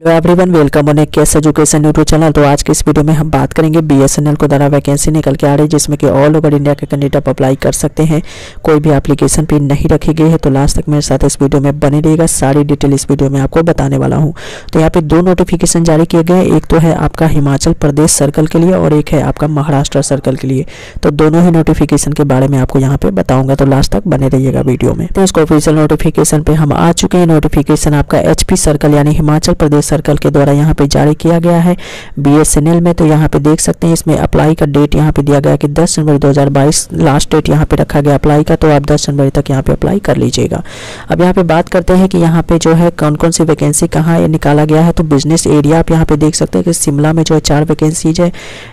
Hello everyone welcome on case education YouTube channel तो आज के इस वीडियो में हम बात करेंगे बीएसएनएल को द्वारा वैकेंसी निकल के आ रही है, जिसमें कि ऑल ओवर इंडिया के कैंडिडेट अप्लाई कर सकते हैं। कोई भी एप्लीकेशन फ़ी नहीं रखी गई है तो लास्ट तक मेरे साथ इस वीडियो में बने रहेगा सारी डिटेल इस वीडियो में आपको बताने वाला हूँ। तो यहाँ पे दो नोटिफिकेशन जारी किए गए एक तो है आपका हिमाचल प्रदेश सर्कल के लिए और एक है आपका महाराष्ट्र सर्कल के लिए। तो दोनों ही नोटिफिकेशन के बारे में आपको यहाँ पे बताऊँगा। तो लास्ट तक बने रहिएगा वीडियो में। तो इसको ऑफिशियल नोटिफिकेशन पे हम आ चुके हैं। नोटिफिकेशन आपका एचपी सर्कल यानी हिमाचल प्रदेश सर्कल के द्वारा यहाँ पे जारी किया गया है बीएसएनएल में तो यहाँ पे देख सकते हैं इसमें अप्लाई का डेट यहाँ पे दिया गया कि 10 जनवरी 2022 लास्ट डेट यहाँ पे रखा गया अप्लाई का तो आप 10 जनवरी तक यहाँ पे अप्लाई कर लीजिएगा अब यहाँ पे बात करते हैं कि यहाँ पे जो है कौन कौन सी वैकेंसी कहाँ निकाला गया है तो बिज़नेस एरिया आप यहाँ पे देख सकते हैं कि शिमला में जो है चार वैकेंसीज है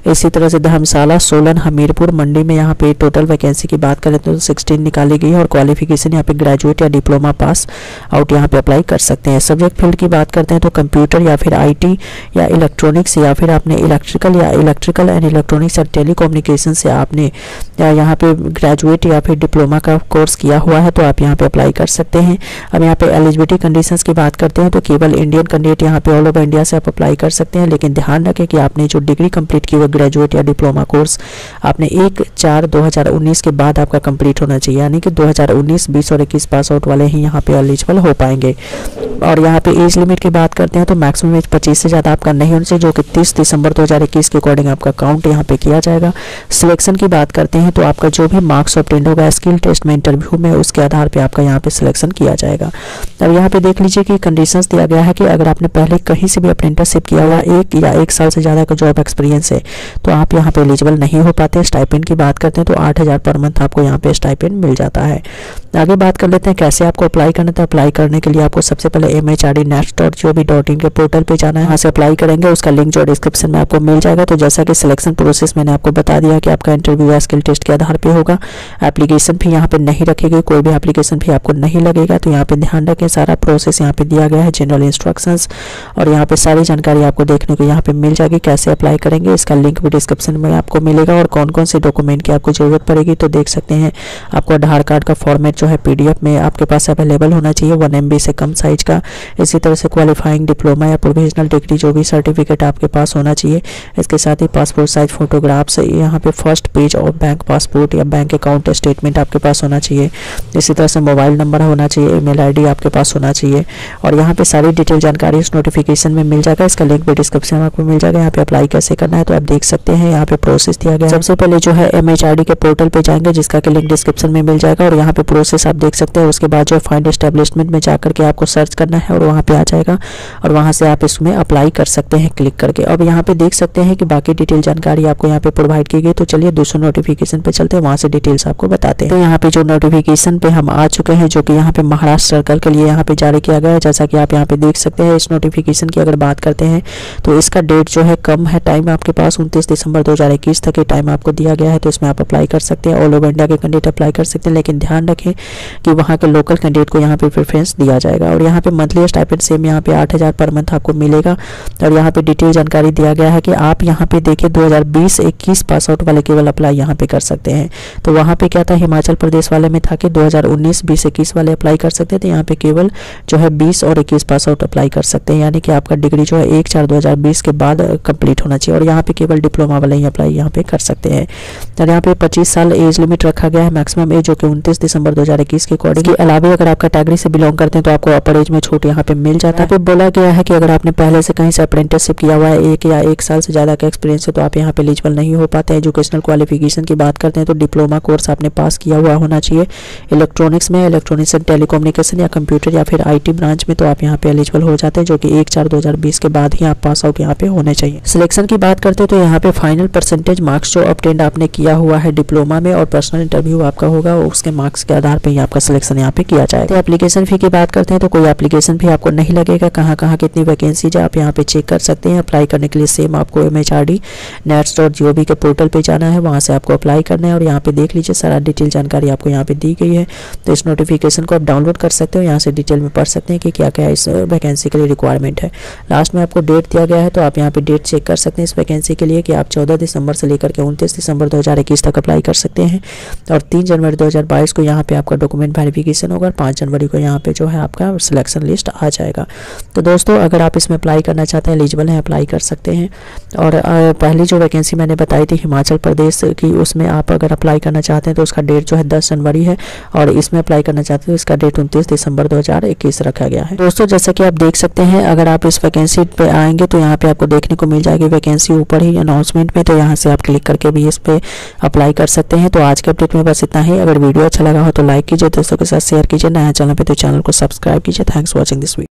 इसी तरह से धर्मशाला सोलन हमीरपुर मंडी में यहाँ पे टोटल वैकेंसी की बात करें तो सिक्सटीन निकाली गई है और क्वालिफिकेशन यहाँ पे ग्रेजुएट या डिप्लोमा पास आउट यहाँ पे अप्लाई कर सकते हैं सब्जेक्ट फ़ील्ड की बात करते हैं तो कंप्यूटर या फिर आईटी या इलेक्ट्रॉनिक्स या फिर आपने इलेक्ट्रिकल या इलेक्ट्रिकल एंड इलेक्ट्रॉनिक्स या टेलीकम्युनिकेशन से आपने या यहाँ पे ग्रेजुएट या फिर डिप्लोमा का कोर्स किया हुआ है तो आप यहाँ पे अप्लाई कर सकते हैं। अब यहाँ पे एलिजिबिलिटी कंडीशंस की बात करते हैं तो केवल इंडियन कैंडिडेट यहाँ पे ऑल ओवर इंडिया से आप अप्लाई कर सकते हैं, लेकिन ध्यान रखें कि आपने जो डिग्री कंप्लीट की हुई ग्रेजुएट या डिप्लोमा कोर्स आपने एक चार दो के बाद आपका कंप्लीट होना चाहिए, यानी कि दो बीस और इक्कीस पास आउट वाले ही यहाँ पे एलिजिबल हो पाएँगे। और यहाँ पे एज लिमिट की बात करते हैं तो मैक्सिमम एज पच्चीस से ज़्यादा आपका नहीं होना चाहिए, जो कि 30 दिसंबर 2021 के अकॉर्डिंग आपका काउंट यहाँ पे किया जाएगा। सिलेक्शन की बात करते हैं तो आपका जो भी मार्क्स ऑप्टेंड होगा स्किल टेस्ट में इंटरव्यू में, उसके आधार पर आपका यहाँ पे सिलेक्शन किया जाएगा। अब यहाँ पे देख लीजिए कि कंडीशन दिया गया है कि अगर आपने पहले कहीं से भी अप्रेंटिसशिप किया हुआ, एक या एक साल से ज़्यादा का जॉब एक्सपीरियंस है तो आप यहाँ पे एलिजिबल नहीं हो पाते। स्टाइपेंड की बात करते हैं तो आठ हज़ार पर मंथ आपको यहाँ पे स्टाइपेंड मिल जाता है। आगे बात कर लेते हैं, कैसे आपको अप्लाई करना था। अप्लाई करने के लिए आपको सबसे पहले M H R D next dot जो भी डॉट इन के पोर्टल पे जाना है, यहाँ से अप्लाई करेंगे, उसका लिंक जो डिस्क्रिप्शन में आपको मिल जाएगा। तो जैसा कि सिलेक्शन प्रोसेस मैंने आपको बता दिया कि आपका इंटरव्यू या स्किल टेस्ट के आधार पर होगा। एप्लीकेशन भी यहाँ पे नहीं रखेगी, कोई भी एप्लीकेशन भी आपको नहीं लगेगा। तो यहाँ पे ध्यान रखें, सारा प्रोसेस यहाँ पे दिया गया है जनरल इंस्ट्रक्शंस और यहाँ पे सारी जानकारी आपको देखने को यहाँ पे मिल जाएगी, कैसे अप्लाई करेंगे, इसका लिंक भी डिस्क्रिप्शन में आपको मिलेगा। और कौन कौन से डॉक्यूमेंट की आपको ज़रूरत पड़ेगी तो देख सकते हैं, आपको आधार कार्ड का फॉर्मेट जो है पीडीएफ में आपके पास अवेलेबल होना चाहिए वन एम से कम साइज़ का। इसी तरह से क्वालिफाइंग डिप्लोमा या प्रोफेशनल डिग्री जो भी सर्टिफिकेट आपके पास होना चाहिए, इसके साथ ही पासपोर्ट साइज़ फोटोग्राफ्स यहाँ पे फ़र्स्ट पेज और बैंक पासपोर्ट या बैंक अकाउंट स्टेटमेंट आपके पास होना चाहिए। इसी तरह से मोबाइल नंबर होना चाहिए ईमेल आईडी आपके पास होना चाहिए। और यहाँ पे सारी डिटेल जानकारी इस नोटिफिकेशन में मिल जाएगा, इसका लिंक भी डिस्क्रिप्शन में आपको मिल जाएगा। यहाँ पे अप्लाई कैसे करना है तो आप देख सकते हैं, यहाँ पे प्रोसेस दिया गया सबसे पहले जो है एम के पोर्टल पे जाएँगे, जिसका कि लिंक डिस्क्रिप्शन में मिल जाएगा। और यहाँ पे प्रोसेस आप देख सकते हैं, उसके बाद जो फाइंड एस्टेब्लिशमेंट में जाकर के आपको सर्च करना है और वहाँ पे आ जाएगा। और वहाँ से आप इसमें अप्लाई कर सकते हैं क्लिक करके। अब यहाँ पे देख सकते हैं कि बाकी डिटेल जानकारी आपको यहाँ पे प्रोवाइड की गई। तो चलिए दूसरे नोटिफिकेशन पे चलते हैं, वहाँ से डिटेल्स आपको बताते हैं। तो यहाँ पे जो नोटिफिकेशन पे हम आ चुके हैं, जो कि यहाँ पे महाराष्ट्र सर्कल के लिए यहाँ पे जारी किया गया है, जैसा कि आप यहाँ पे देख सकते हैं, इस नोटिफिकेशन की अगर बात करते हैं तो इसका डेट जो है कम है टाइम आपके पास, उनतीस दिसंबर दो हज़ार इक्कीस तक के टाइम आपको दिया गया है तो इसमें आप अप्लाई कर सकते हैं ऑल ओवर इंडिया के कैंडिडेट अप्लाई कर सकते हैं, लेकिन ध्यान रखें कि वहाँ के लोकल कैंडिडेट को यहाँ पे प्रेफरेंस दिया जाएगा। और यहाँ पे मंथली स्टाइपेंड सेम यहाँ पे आठ पर मंथ आपको मिलेगा। और यहाँ पे डिटेल जानकारी दिया गया है कि आप यहाँ पे देखिए 2020-21 पास आउट वाले केवल अप्लाई यहाँ पे कर सकते हैं। तो वहाँ पे क्या था हिमाचल प्रदेश वाले में था कि 2019 20 21 वाले अप्लाई कर सकते थे यहाँ पे केवल जो है 20 और 21 पास आउट अप्लाई कर सकते हैं। यानी कि आपका डिग्री जो है एक चार दो के बाद कंप्लीट होना चाहिए। और यहाँ पे केवल डिप्लोमा वाले ही अप्लाई यहाँ पे कर सकते हैं। और यहाँ पे पच्चीस साल एज लिमिट रखा गया है मैक्सिमम एज जो कि उनतीस दिसंबर दो हज़ार इक्कीस के अकॉर्डिंग के अलावा अगर आप कैटेगरी से बिलोंग करते हैं तो आपको अपर एज में छूट यहाँ पे मिल जाता है। बोला गया है कि अगर आपने पहले से कहीं से अप्रेंटिसशिप किया हुआ है, एक या एक साल से ज़्यादा का एक्सपीरियंस है तो आप यहाँ पे एलिजिबल नहीं हो पाते हैं। एजुकेशनल क्वालिफिकेशन की बात करते हैं तो डिप्लोमा कोर्स आपने पास किया हुआ होना चाहिए। इलेक्ट्रॉनिक्स में इलेक्ट्रॉनिक्स एंड टेलीकम्युनिकेशन या कंप्यूटर या फिर आई ब्रांच में तो आप यहाँ पे एलिजिबल हो जाते हैं, जो कि एक चार दो के बाद ही आप पास आउट यहाँ पे होने चाहिए। सिलेक्शन की बात करते हैं तो यहाँ पे फाइनल परसेंटेज मार्क्स जो अपटेंड आपने किया हुआ है डिप्लोमा में और पर्सनल इंटरव्यू आपका होगा, उसके मार्क्स के आधार पर ही आपका सिलेक्शन यहाँ पे किया जाएगा। एप्लीकेशन फ़ी की बात करते हैं तो कोई एप्लीकेशन फ़ी आपको नहीं लगेगा कहाँ कहाँ कितनी वैकेंसी है, आप यहाँ पे चेक कर सकते हैं। अप्लाई करने के लिए सेम आपको एम एच आर के पोर्टल पे जाना है। वहाँ से आपको अप्लाई करना है और यहाँ पे देख लीजिए, सारा डिटेल जानकारी आपको यहाँ पे दी गई है। तो इस नोटिफिकेशन को आप डाउनलोड कर सकते हो। यहाँ से डिटेल में पढ़ सकते हैं कि क्या क्या इस वैकेंसी के लिए रिक्वायरमेंट है। लास्ट में आपको डेट दिया गया है तो आप यहाँ पे डेट चेक कर सकते हैं इस वैकेंसी के लिए कि आप चौदह दिसंबर से लेकर के उनतीस दिसंबर दो हज़ार इक्कीस तक अप्लाई कर सकते हैं। और तीन जनवरी दो हज़ार बाईस को यहाँ पे आपका डॉक्यूमेंट वेरिफिकेशन होगा और पाँच जनवरी को यहाँ पे जो है आपका सिलेक्शन लिस्ट आ जाएगा। तो दोस्तों अगर आप इसमें अप्लाई करना चाहते हैं एलिजिबल हैं अप्लाई कर सकते हैं। और पहली जो वैकेंसी मैंने बताई थी हिमाचल प्रदेश की, उसमें आप अगर अप्लाई करना चाहते हैं तो उसका डेट जो है दस जनवरी है। और इसमें अप्लाई करना चाहते हैं तो इसका डेट उनतीस दिसंबर दो हज़ार इक्कीस रखा गया है। दोस्तों, जैसा कि आप देख सकते हैं, अगर आप इस वैकेंसी पे आएँगे तो यहाँ पे आपको देखने को मिल जाएगी वैकेंसी ऊपर ही अनाउंसमेंट में तो यहाँ से आप क्लिक करके भी इस पर अप्लाई कर सकते हैं। तो आज के अपडेट में बस इतना ही। अगर वीडियो अच्छा लगा हो तो लाइक कीजिए, दोस्तों के साथ शेयर कीजिए। नया चैनल पे तो चैनल को सब्सक्राइब कीजिए। Thanks watching this video